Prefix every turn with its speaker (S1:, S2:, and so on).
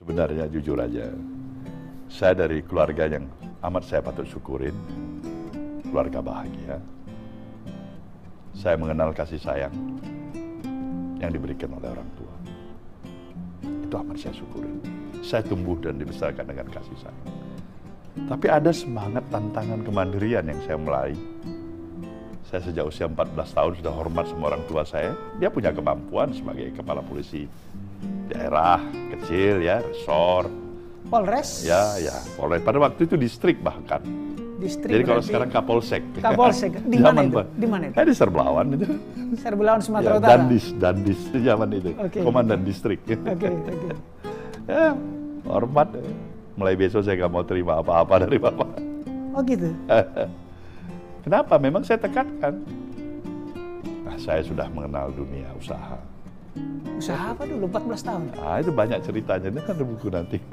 S1: Sebenarnya jujur aja, saya dari keluarga yang amat saya patut syukurin, keluarga bahagia. Saya mengenal kasih sayang yang diberikan oleh orang tua. Itu amat saya syukurin. Saya tumbuh dan dibesarkan dengan kasih sayang. Tapi ada semangat tantangan kemandirian yang saya mulai. Saya sejak usia 14 tahun sudah hormat sama orang tua saya. Dia punya kemampuan sebagai kepala polisi daerah kecil ya, resor.
S2: Polres?
S1: Ya, ya, Polres. Pada waktu itu distrik bahkan.
S2: Distrik
S1: Jadi kalau sekarang Kapolsek.
S2: Kapolsek. Di mana itu? Di mana itu?
S1: Eh, di Serbelawan itu.
S2: Serbelawan Sumatera
S1: Ya,
S2: Utara.
S1: Dandis, Dandis zaman itu.
S2: Oke.
S1: Komandan distrik.
S2: Oke, oke.
S1: ya, hormat. Mulai besok saya nggak mau terima apa-apa dari Bapak.
S2: Oh gitu.
S1: Kenapa? Memang saya tekankan. Nah, saya sudah mengenal dunia usaha.
S2: Usaha apa dulu? 14 tahun.
S1: Nah, itu banyak ceritanya. Ini kan ada buku nanti.